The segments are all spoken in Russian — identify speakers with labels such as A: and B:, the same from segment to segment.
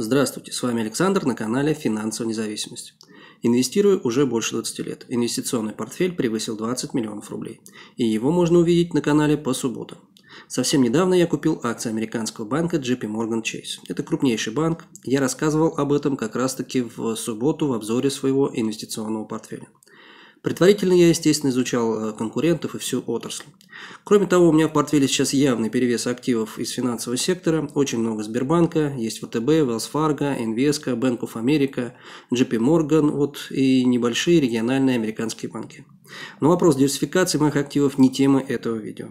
A: Здравствуйте, с вами Александр на канале «Финансовая независимость». Инвестирую уже больше 20 лет. Инвестиционный портфель превысил 20 миллионов рублей. И его можно увидеть на канале по субботам. Совсем недавно я купил акции американского банка JP Morgan Chase. Это крупнейший банк. Я рассказывал об этом как раз таки в субботу в обзоре своего инвестиционного портфеля. Предварительно я, естественно, изучал э, конкурентов и всю отрасль. Кроме того, у меня в портфеле сейчас явный перевес активов из финансового сектора. Очень много Сбербанка, есть ВТБ, Wells Fargo, Инвеска, Bank of America, JP Morgan вот, и небольшие региональные американские банки. Но вопрос диверсификации моих активов не тема этого видео.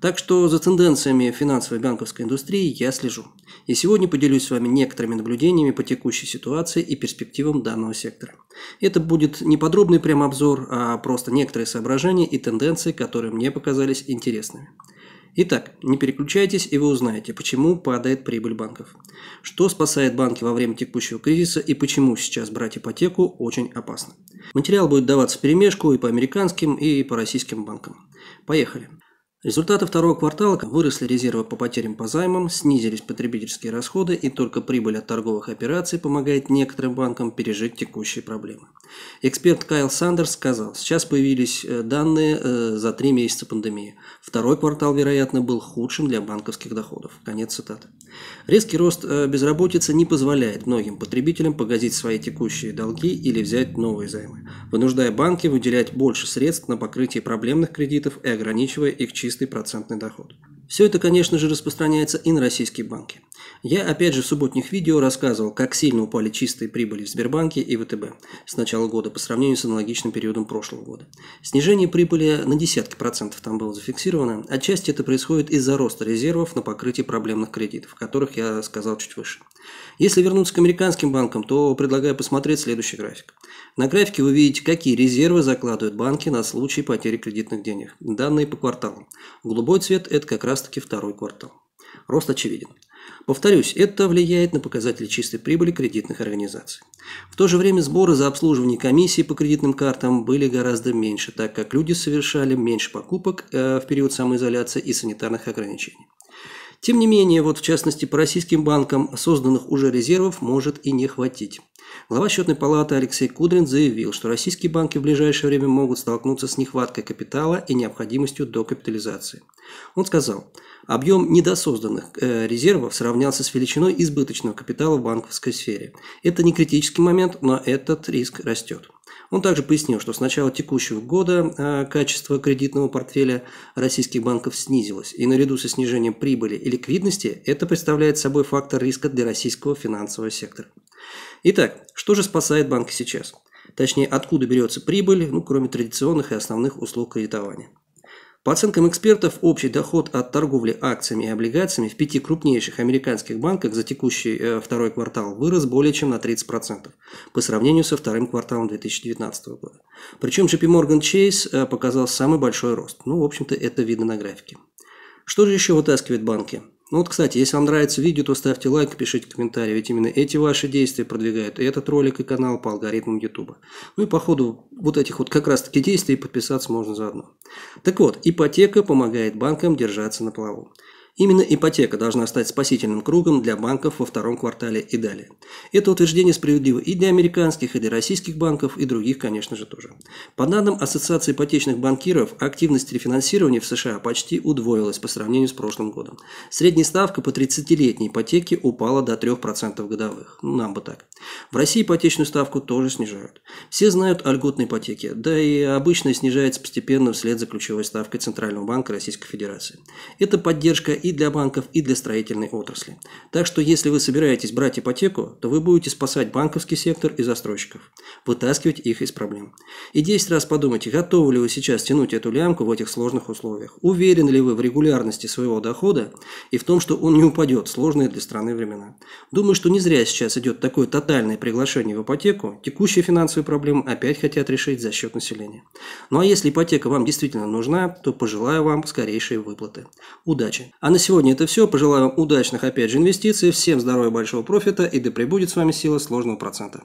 A: Так что за тенденциями финансовой банковской индустрии я слежу. И сегодня поделюсь с вами некоторыми наблюдениями по текущей ситуации и перспективам данного сектора. Это будет не подробный прям обзор, а просто некоторые соображения и тенденции, которые мне показались интересными. Итак, не переключайтесь, и вы узнаете, почему падает прибыль банков. Что спасает банки во время текущего кризиса и почему сейчас брать ипотеку очень опасно. Материал будет даваться в перемешку и по американским, и по российским банкам. Поехали. Результаты второго квартала выросли резервы по потерям по займам, снизились потребительские расходы и только прибыль от торговых операций помогает некоторым банкам пережить текущие проблемы. Эксперт Кайл Сандерс сказал, сейчас появились э, данные э, за три месяца пандемии. Второй квартал, вероятно, был худшим для банковских доходов. Конец цитаты. Резкий рост э, безработицы не позволяет многим потребителям погасить свои текущие долги или взять новые займы, вынуждая банки выделять больше средств на покрытие проблемных кредитов и ограничивая их число чистый процентный доход. Все это, конечно же, распространяется и на российские банки. Я, опять же, в субботних видео рассказывал, как сильно упали чистые прибыли в Сбербанке и ВТБ с начала года по сравнению с аналогичным периодом прошлого года. Снижение прибыли на десятки процентов там было зафиксировано. Отчасти это происходит из-за роста резервов на покрытие проблемных кредитов, о которых я сказал чуть выше. Если вернуться к американским банкам, то предлагаю посмотреть следующий график. На графике вы видите, какие резервы закладывают банки на случай потери кредитных денег. Данные по кварталам. Голубой цвет – это как раз-таки второй квартал. Рост очевиден. Повторюсь, это влияет на показатели чистой прибыли кредитных организаций. В то же время сборы за обслуживание комиссии по кредитным картам были гораздо меньше, так как люди совершали меньше покупок э, в период самоизоляции и санитарных ограничений. Тем не менее, вот в частности по российским банкам созданных уже резервов может и не хватить. Глава счетной палаты Алексей Кудрин заявил, что российские банки в ближайшее время могут столкнуться с нехваткой капитала и необходимостью докапитализации. Он сказал, объем недосозданных э, резервов сравнялся с величиной избыточного капитала в банковской сфере. Это не критический момент, но этот риск растет. Он также пояснил, что с начала текущего года э, качество кредитного портфеля российских банков снизилось, и наряду со снижением прибыли и ликвидности это представляет собой фактор риска для российского финансового сектора. Итак, что же спасает банки сейчас? Точнее, откуда берется прибыль, ну, кроме традиционных и основных услуг кредитования. По оценкам экспертов, общий доход от торговли акциями и облигациями в пяти крупнейших американских банках за текущий э, второй квартал вырос более чем на 30% по сравнению со вторым кварталом 2019 года. Причем JP Morgan Chase э, показал самый большой рост. Ну, в общем-то, это видно на графике. Что же еще вытаскивает банки? Ну вот, кстати, если вам нравится видео, то ставьте лайк, пишите комментарии, ведь именно эти ваши действия продвигают и этот ролик и канал по алгоритмам YouTube. Ну и по ходу вот этих вот как раз таки действий подписаться можно заодно. Так вот, ипотека помогает банкам держаться на плаву. Именно ипотека должна стать спасительным кругом для банков во втором квартале и далее. Это утверждение справедливо и для американских, и для российских банков, и других, конечно же, тоже. По данным Ассоциации ипотечных банкиров, активность рефинансирования в США почти удвоилась по сравнению с прошлым годом. Средняя ставка по 30-летней ипотеке упала до 3% годовых. Ну, нам бы так. В России ипотечную ставку тоже снижают. Все знают о льготной ипотеке, да и обычно снижается постепенно вслед за ключевой ставкой Центрального банка Российской Федерации. Это поддержка и для банков, и для строительной отрасли. Так что если вы собираетесь брать ипотеку, то вы будете спасать банковский сектор и застройщиков, вытаскивать их из проблем. И 10 раз подумайте, готовы ли вы сейчас тянуть эту лямку в этих сложных условиях. Уверены ли вы в регулярности своего дохода и в том, что он не упадет в сложные для страны времена. Думаю, что не зря сейчас идет такое тотальное приглашение в ипотеку. Текущие финансовые проблемы опять хотят решить за счет населения. Ну а если ипотека вам действительно нужна, то пожелаю вам скорейшей выплаты. Удачи! А на на сегодня это все. Пожелаю вам удачных, опять же, инвестиций. Всем здоровья, большого профита и да пребудет с вами сила сложного процента.